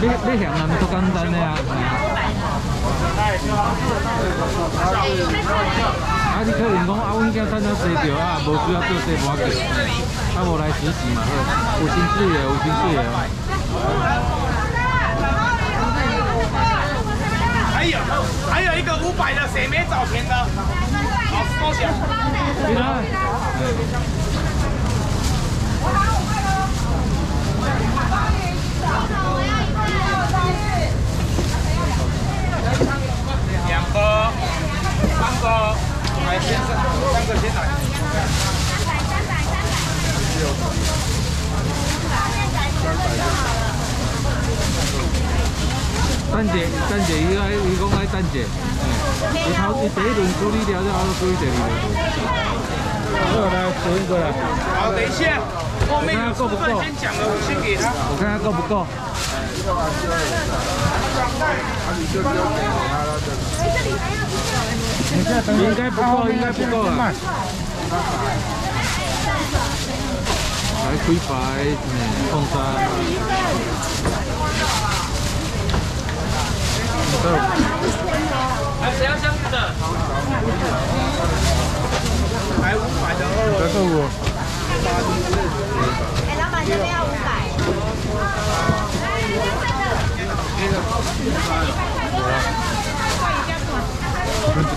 你你嫌人都简单的啊。啊，你可能讲啊，阮囝等了洗着啊，无需要做洗盘机，啊，无来实习嘛，有薪水的，有薪水的。还有还有一个五百的，谁没找钱的？好，收起来。你来。两个，三个，来先生，三个先来。三百，三百，三百。等者，等者，伊爱，伊讲爱等者。伊头，伊第一轮处理了，然后处理第二轮。好，来，收一个来。好，等一下，后面够不够？先讲了，我先给他。我看看够不够。应该不够，应该不够啊。来，开牌，嗯，放三。来，谁要箱子的？来五百的二。再送我。哎，老板这边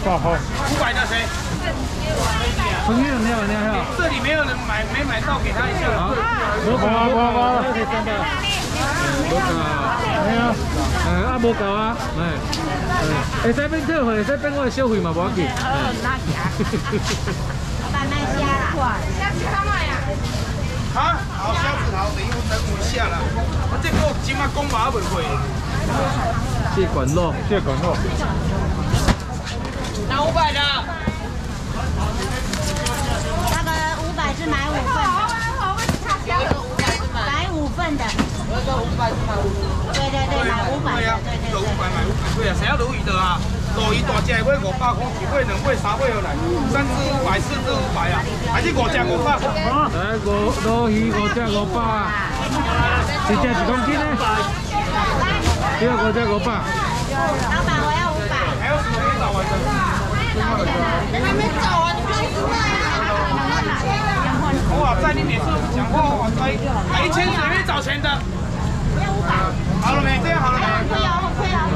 五百。的谁？朋友，你好，你好。这里没有人买，没买到，给他一下。好，好，好，好，好。无够，哎呀，哎，啊无够啊，哎，会使变退费，会使变我的小费嘛，无要紧。好，那行。慢慢加啦，虾子干嘛呀？啊，好，虾子好，等一等我下啦。我这个今晚公马不会。谢管肉，谢管肉。拿五百的。那个五百是买五份。买五份的。那个五百是买五份。对对对，买五百。对对对。五百买五百，对啊，谁要鲈鱼的啊？鲈鱼大只的买五百块，几尾两尾三尾来，三只五百，四只五百啊，还是五只五百？来五鲈鱼五只五百啊，一只一公斤呢？第二个只五百。老板，我要五百。还有什么没找完的？还没走啊，你快出来啊！哇，在你每次讲话，我可以一千里面找钱的。好了没？这样好了没？可以啊，可以啊。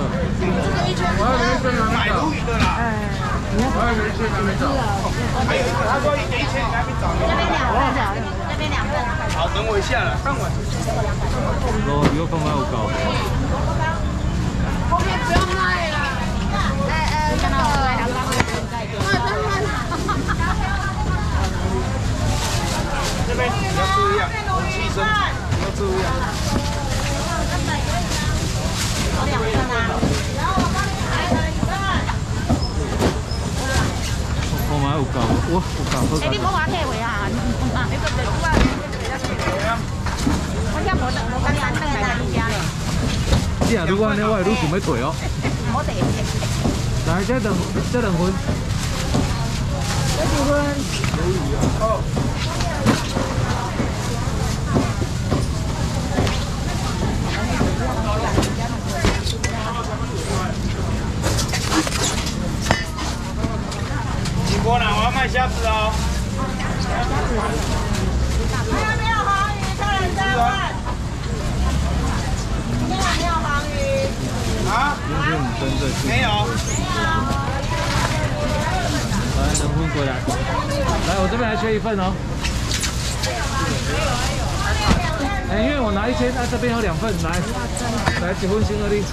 我要没钱买鲈鱼的啦。哎，我还没钱还没找。还有一个，他说一千还没找。这边两份，这边两份。好，等我一下了，上我。哦，又放到高。后面不要卖了。哎哎，看到了。这边要注意啊，要注意啊。两份啊。我买有够，我有够。哎，你唔好话客话啊！啊，你个就我啊，我听无得，我刚刚等来你家咧。是啊，如果安尼我会愈想要退哦。唔好地。来，这两这两份。这几份？好。过来，我要卖虾子哦。还有没有黄鱼？客人在问。今晚没有黄鱼。啊？没有。来，等分过来。来，一份哦。哎，因为我拿一千，那这边有两份，来，来几份新二粒。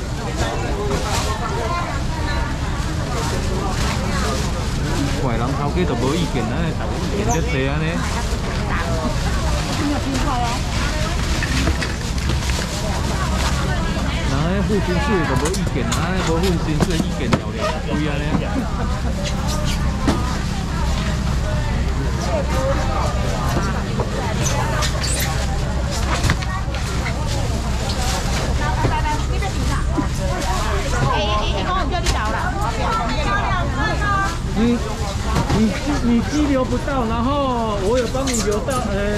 怪人头家就无意见，安尼意见遮济安尼。人咧付薪水就无意见，安尼无付薪水意见了了，贵安尼。你你你激流不到，然后我有帮你流到，呃，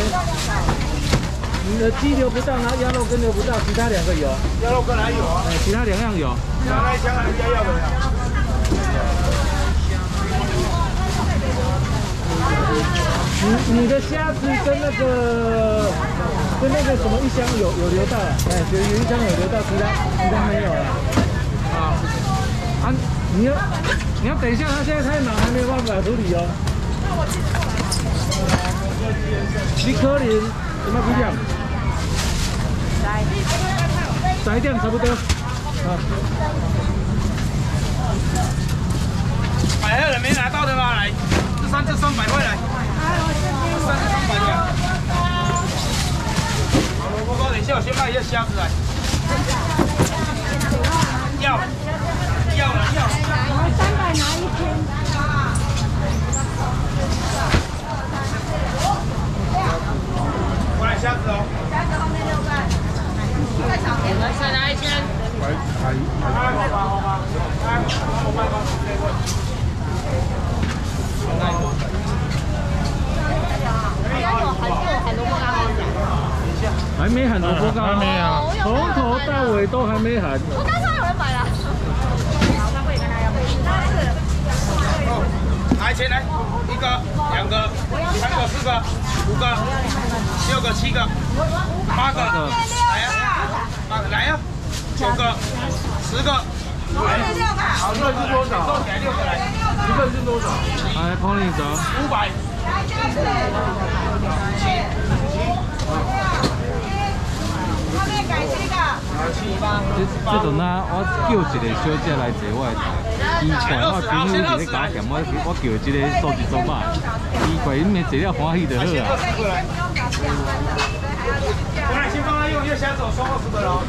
你的鸡留不到，然后鸭肉跟留不到，其他两个有。鸭肉跟还有啊，哎，其他两样有。那一箱人家要的呀。你你的虾子跟那个跟那个什么一箱有有留到了，哎，有有一箱有留到，其他其他没有了。啊啊，你要你要等一下，他现在太忙，还没有办法处理哦。你可能什么几点？十一点差不多。啊，百二人没拿到的吗？来，这三这三百块来。好，萝卜糕，等下我先卖一下虾子来。要，要了要。三百拿一千。过来虾子哦。虾子后面六个。再少点，再拿一千。好吧好吧，来，我卖吧，这个。还没喊萝卜糕，还没啊，从都还没喊。我刚才有人买了。好，那会跟他要。那是。来钱来，一个、两个、三个、四个、五个、六个、七个、八个，来呀，八个来呀，九个、十个。六个。好，这是多少？收起来六个来。一个是多少？来，帮你找。五百。这这阵啊，我叫一个小姐来坐我的台，奇怪，我朋友伫咧加减，我我叫一个数字做嘛，奇怪，你们坐了欢喜就好啊。我来先帮他用，因为现在只有双二十个了。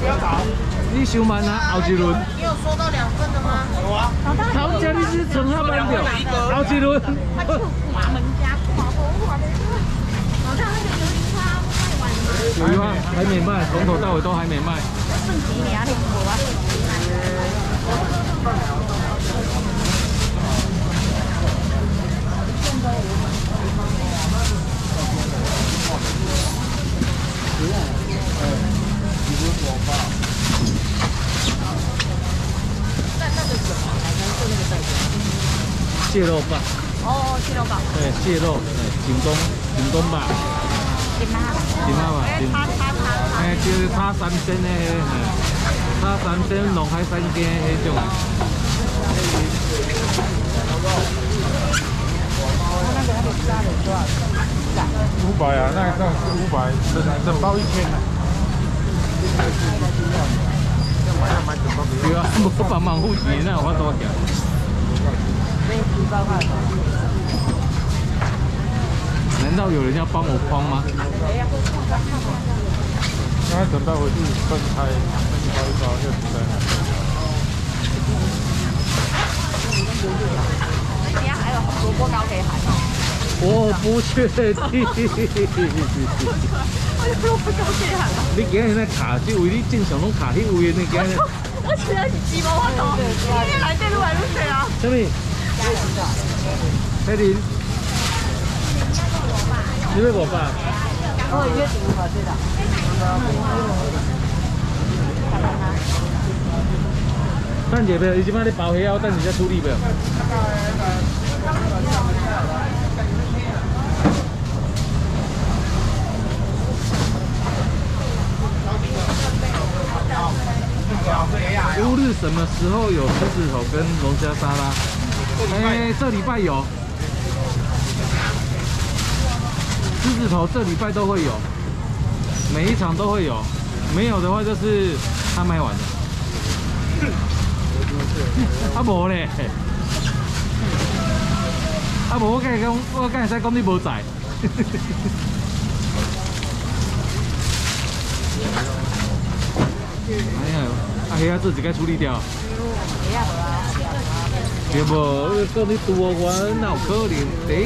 不要找。你收慢啊，后一轮。你有收到两份的吗？有啊。好家你是存下班表，后一轮。他就我们家跨国跨的，好像那个琉璃花卖完了。有一万还没卖，从头到尾都还没卖。剩几年你我肉吧。哦，蟹肉堡。对，蟹肉，哎，景东，景东吧。点吗？点啊嘛，点。叉叉叉。哎，就是叉三鲜的，哎，叉三鲜龙海三鲜迄种。五百啊，那那是五百，整整包一千呢。对啊，不帮忙付钱，那有法多钱？难道有人要帮我框吗？刚才等到回去分开，分包一包又出来了。底下还有萝卜糕可以喊哦。我不确定。萝卜糕可以喊哦。你今日在卡这位，你正常拢卡迄位，你今日。我现在是鸡毛，我懂。今天来这路来路谁啊？什么？黑林，你为我爸？哦，约定无法对的。等者没？伊即摆咧包虾，我等一下处理没有？乌日什么时候有狮子头跟龙虾沙拉？哎，这礼拜有。狮子头这礼拜都会有，每一场都会有。没有的话就是他卖完了。啊无咧，啊无我刚才讲，我刚才在讲你无在。哎呀，啊虾子直接处理掉。对无，讲你拄我，哪有可能？第一，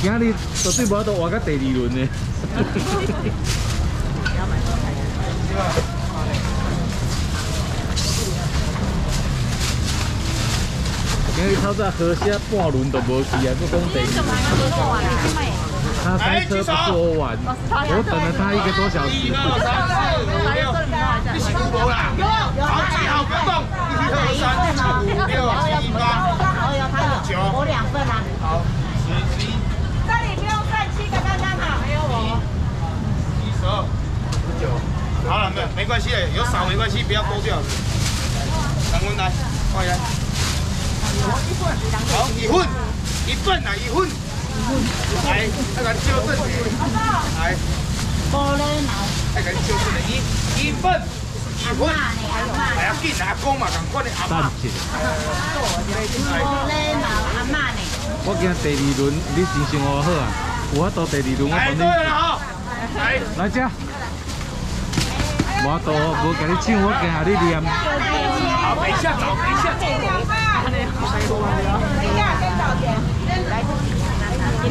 今日绝对无法度活到第二轮呢。今为透早喝些半轮都无去啊，不讲第二轮。他塞车不是我晚，我等了他一个多小时。一二三四五六，一起赌博啦！好几好不动，一二三四五六七八九，我两份啊。好，十十一，这里不用算七个刚刚好，还有我。一十二，十九，好了，没没关系的，有少没关系，不要多掉。两份来，快来。好，一份，一份啊，一份。来，再来纠正。来，无礼貌。再来纠正一一份，一份。哎呀，紧阿公嘛，赶快的阿妈。无礼貌阿妈呢？我惊第二轮你心情我好啊，有法度第二轮我帮你。来，来，来这。我都无给你唱，我惊下你念。好，等一下找，等一下。等一下，先找钱。好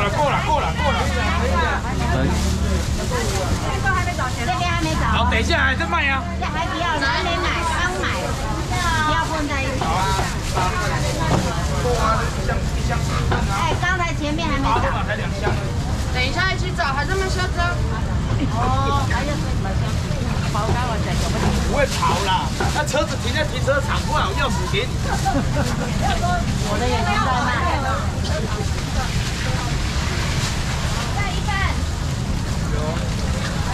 了，过了，过了，够了。这边还没找。好，等一下还在卖呀。还不要，哪里买，刚买。要混在一起啊。哎，刚才前面还没找。等一下一起找，还这么嚣张。哦，还有什么箱？不会跑啦，那车子停在停车场，不好钥匙给你。我的眼睛在那。再一份。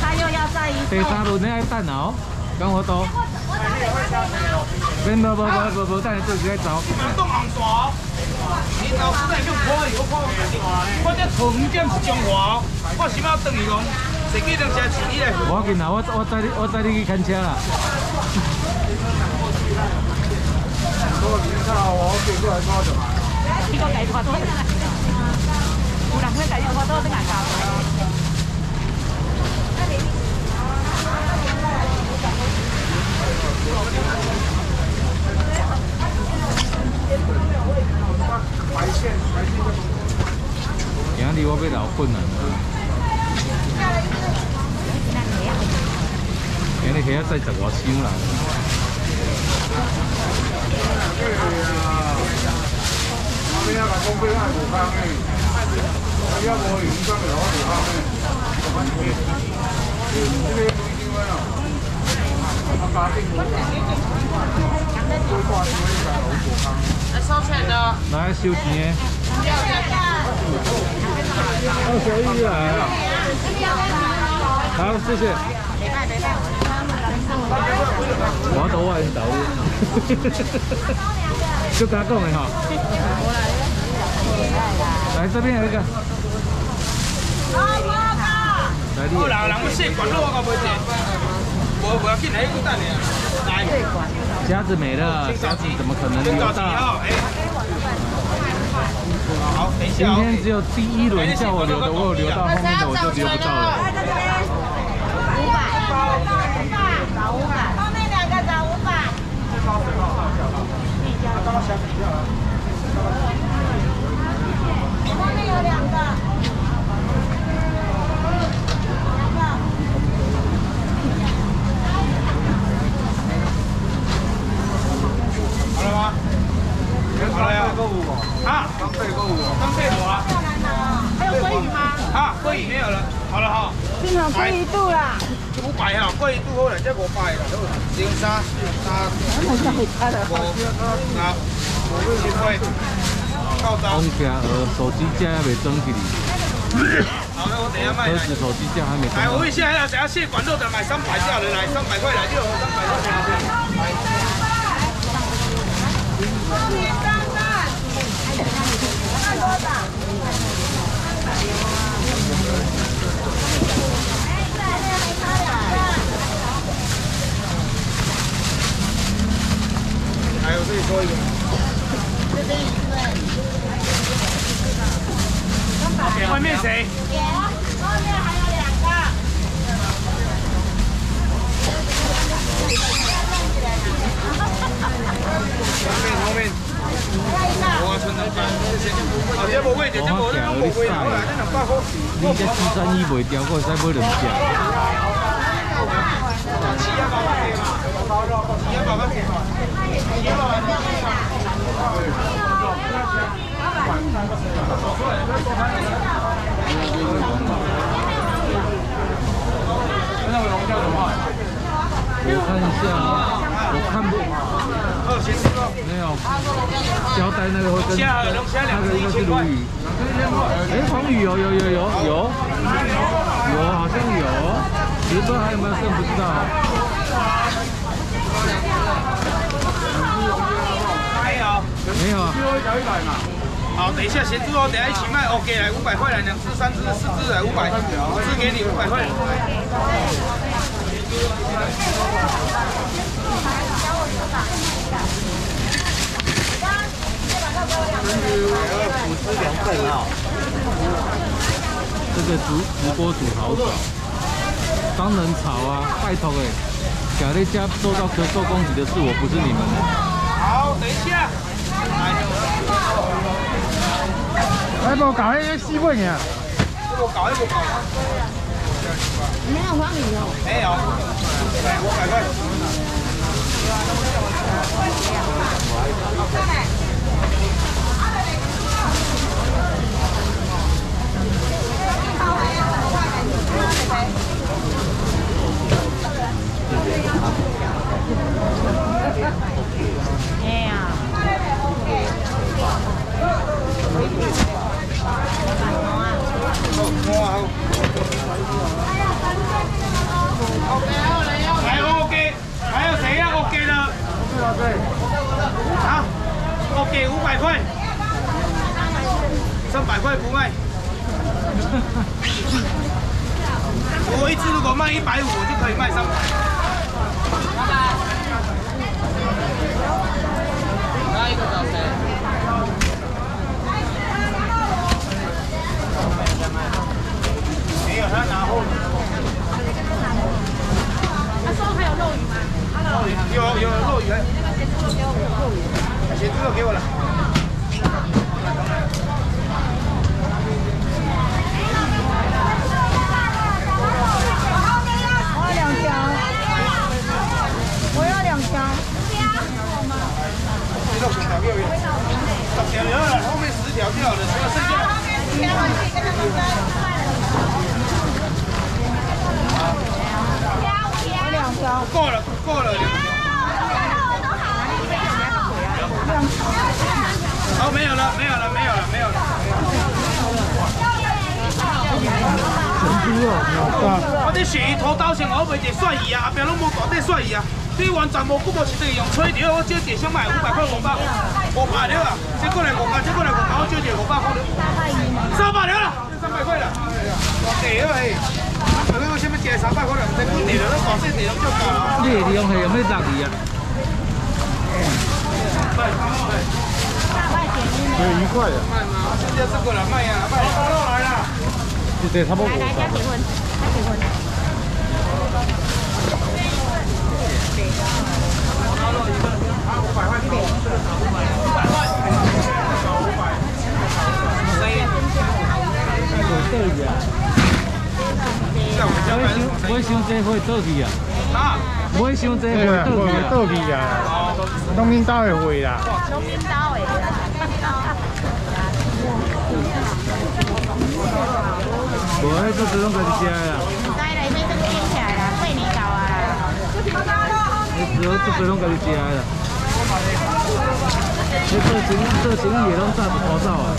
他又要再一份。第三轮你爱等哦，跟我走。别别别别别，等你自己来走。你们？你老师在用快油快，我这五点是中华，我是要等我紧啊，我我带你我带你去看车啦。呢個計劃都，湖南嘅計劃都啲人教。今日我要老困难。你哋企喺西就話超難。後邊一個公標係無坑嘅，依家我五張嚟攞無坑嘅，十蚊錢。唔知你幾點啊？阿爸定冇最掛住呢就係好無坑。來收錢的。來收錢。二十一來。好，谢谢。我到啊，到，就加工的哈。来这边有一个。来，你。人人要试管路，我搞不进。我我要进来一个蛋呢。来。虾子没了，虾子怎么可能留到？今天只有第一轮叫我留的，我有留到后面的我就留不到了。五百。找五百，后面两个找五百。后面有两个。好了吗？好了呀。啊，刚退购物，刚退好啊。还有鲑鱼吗？啊，鲑鱼没有了。好了哈。幸好鲑鱼度了。五百哈，贵都好了，这五百了，零三三五啊，五十块，够到。放假呃，手机架还没装起来。好，那我等下卖。手机架还没。来，我问一下，等下蟹管肉的买三百价的，来三百块来就三百块。第三个，看多少？还有这里多一个。这边一份。外面谁？外面还有两个。后面后面。我存在干，好些无贵，这你这四三一卖掉，我再买两只。我看一下，我看不二先生哦，没有胶带那个会跟虾龙虾两只那个应该是鲈鱼。哎，黄鱼有有有有有有，好像有，只是不知道还有没有剩，不知道。没有。没有啊，好，等一下咸猪肉，等一下一起卖，OK 来五百块来，两只、三只、四只来五百，五只给你五百块。这个直直播主好少，当然炒啊，拜托哎，假那家受到咳嗽攻击的是我，不是你们。好，等一下。哎，无搞那个四尾啊！这个搞一个搞，没有。没有，五百块。哎呀，来 OK，还有谁要 OK 的？好，OK 五百块，三百块不卖。我一只如果卖一百五，我就可以卖三百。没有，他拿货。他说还有肉鱼吗？有有肉圆，咸猪肉给我了。我要两条，我要两条。这肉十条给我，十条了，后面十条掉了，除了剩下。我两条。够了，够了。好，没有了，没有了，没有了，没有了。我这鳕鱼头刀上我卖一个蒜鱼啊，后壁拢无大块蒜鱼啊，你完全无骨无一块用吹掉，我少一想卖五百块五百，五百了啊，这过来五百，这过来五百，我少一五百块了，三百了啦，三百块了，地了嘿，啊，你为什么借三百块了？唔使管地了，大细地量足够了。你的利用系有咩特意啊？有一块的。卖吗？现在这个人，卖呀，卖大肉来了。对，差不多。来来，加结婚，加结婚。倒去啊！在我们家卖不会伤这会倒去啊！啊，不会伤济会倒去啊！倒去啊，农民刀的会啦。农民刀诶。无迄做这种家己食的啦，在内面都捡起来啦，桂林搞啊啦。迄只好做这种家己食的啦。你做生做生意的拢赚不好走啊！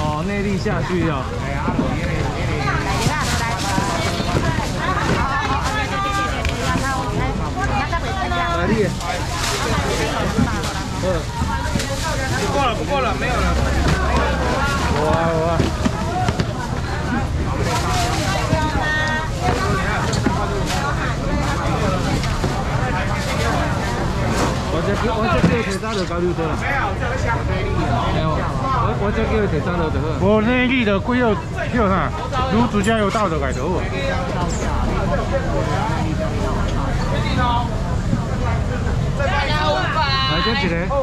哦，内力下去哦。来你的，好，不过了，不过了，没有了。哇哇有啊。我这叫我这叫提早就交流得了。没有，这个香没有，我我这叫提早就就好。无内力的贵要叫啥？如自家有道的改头。来这一个，哦，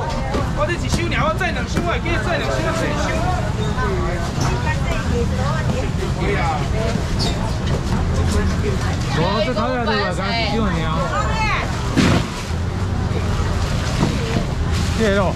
我这一箱尔，我再两箱，我会记再两箱，再两箱。我这烤鸭的话，刚几万年。蟹肉，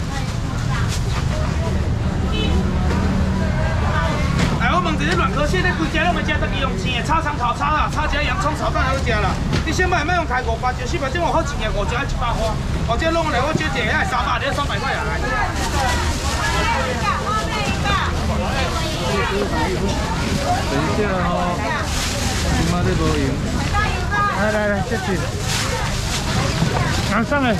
哎，我问一下软壳蟹，你规只拢要食得用煎的，炒葱头炒啊，炒一下洋葱炒蛋好食啦。你先买，莫用开五百，就四百，这我好钱的，五只一百块，或者弄来我少一个，那三百，你三百块啊。等一下哦，你妈这无赢。来来来，谢谢。拿上来。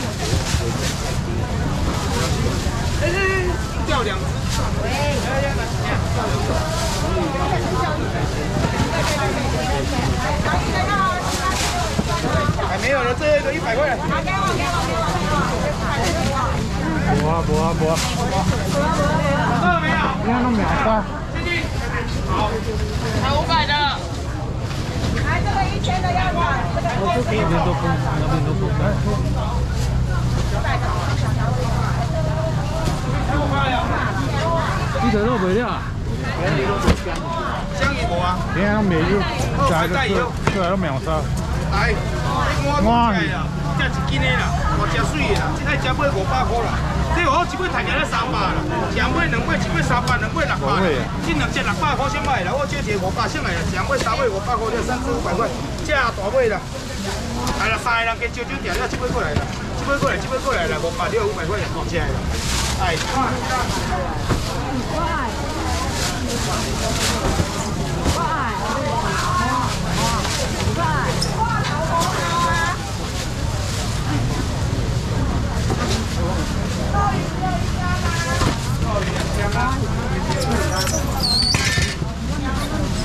那边都空，那边都空。一条肉没了。香鱼无啊？你看弄没有，加一个出出来都秒杀。来，我食啦，这一斤的。啦，我食水的。啦，这爱食买五百块啦。这我一尾赚起来三百啦，上尾两尾一尾三百，两尾六百。这两只六百块先买啦，我少五百先来啦，上尾三尾五百块，这三只五百块，这大尾啦。来啦，三个人加招招条，这尾过来啦，这尾过来，这尾过来啦，五百六五百块好吃的啦。哎。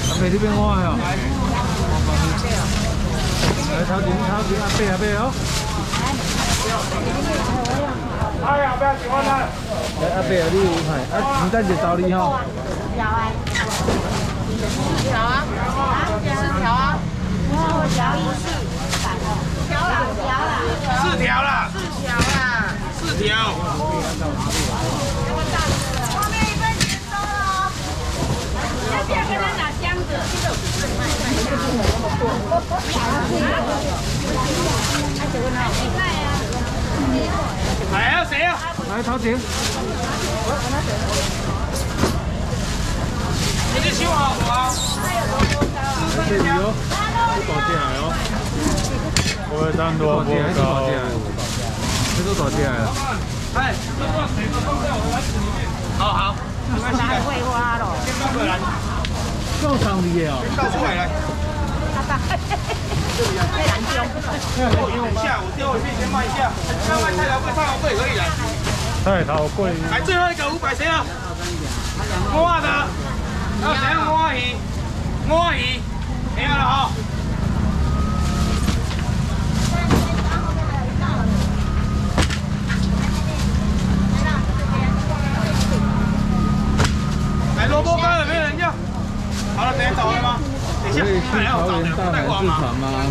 阿伯这边我呀。来，超前超前阿伯阿伯哦。哎呀，不要喜欢他。来，阿伯啊，你有派，啊，你等一找你吼。条啊。四条啊。四条啊。四条啦，四条啦。四条。来啊，谁啊？来，头前。你这修好不好？这里哦，这大只来哦，我的单多不大只还是大高只。来？这都大只来了。哎，这个水都放在我的碗里面。好好，没关系的。桂花了，够长的哦。先倒出来来。我用一下，我最后一遍先卖一下，要卖菜头贵，菜头贵可以的。菜头贵，来，最后一个五百谁啊？我的，要谁要我鱼？我鱼，没有了哈。来，萝卜干有没有人要？好了，等下找了吗？等一下，可以去来，我找带过来？